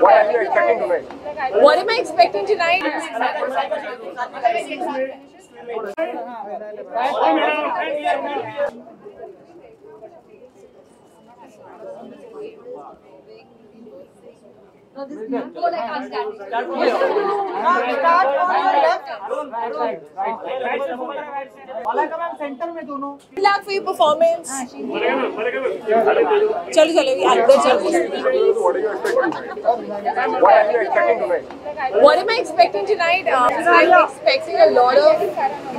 What? What expecting tonight? Am I expecting tonight? No, this is not. Pole, I can't stand it. Start from your centre में दोनों lakh for your performance चलो चलो आगे चलो What am I expecting tonight? Um, I'm expecting a lot of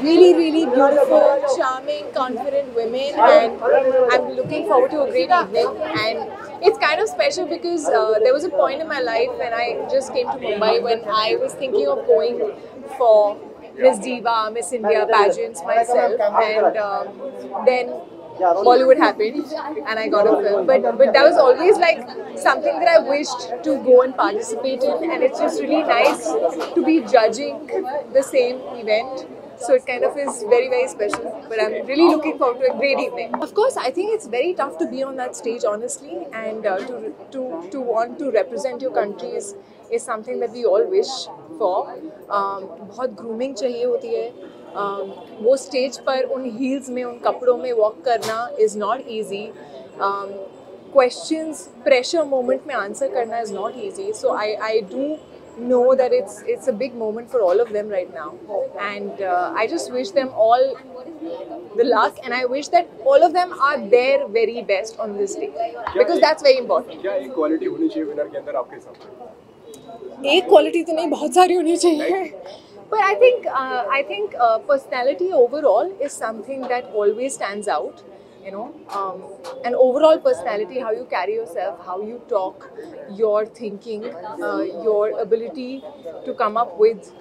really, really beautiful, charming, confident women, and I'm looking forward to a great evening. And it's kind of special because uh, there was a point in my life when I just came to Mumbai when I was thinking of going for Miss Diva, Miss India pageants myself, and um, then Bollywood happened and I got a film. But but that was always like something that I wished to go and participate in and it's just really nice to be judging the same event. So it kind of is very, very special. But I'm really looking forward to a great evening. Of course, I think it's very tough to be on that stage, honestly, and uh, to, to, to want to represent your country is, is something that we all wish for. Um, बहुत grooming चाहिए होती है um, वो stage पर उन heels में उन कपड़ों में वॉक करना is not easy questions pressure moment में आंसर करना is not easy so I I do know that it's it's a big moment for all of them right now and uh, i just wish them all the luck and i wish that all of them are their very best on this day because that's very important क्या एक quality होनी चाहिए winner के अंदर आपके हिसाब से एक क्वालिटी तो नहीं बहुत सारी होनी चाहिए but i think uh, i think uh, personality overall is something that always stands out you know um, and overall personality how you carry yourself how you talk your thinking uh, your ability to come up with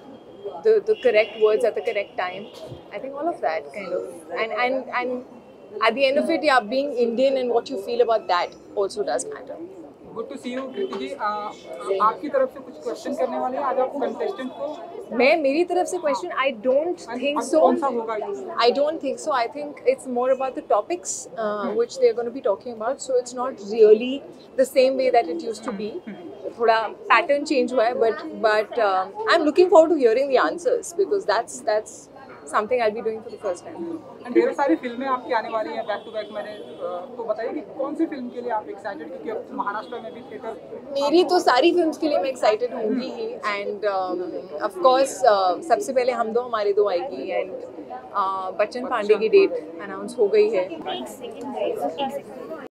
the, the correct words at the correct time. I think all of that kind of. And and and at the end of it yeah being indian and what you feel about that also does matter good to see you Kriti ji आपकी तरफ़ से कुछ question करने वाले हैं? आज आप contestant को मैं मेरी तरफ़ से question I don't think so I don't think so I think it's more about the topics which they are gonna be talking about so it's not really the same way that it used to be थोड़ा pattern change हुआ है but but I am looking forward to hearing the answers because that's that's something I'll be doing for the first time. And ढेर सारी फ़िल्में आपकी आने वाली हैं बैक टू बैक मैंने तो बताइए कि कौन सी फ़िल्म के लिए आप एक्साइटेड क्योंकि अब महाराष्ट्र में भी थिएटर मेरी तो सारी फिल्म्स के लिए मैं एक्साइटेड होंगी ही। एंड ऑफ़ कोर्स सबसे पहले हम दो हमारे दो आएगी। एंड बच्चन पांडे की डेट अनाउंस हो गई है।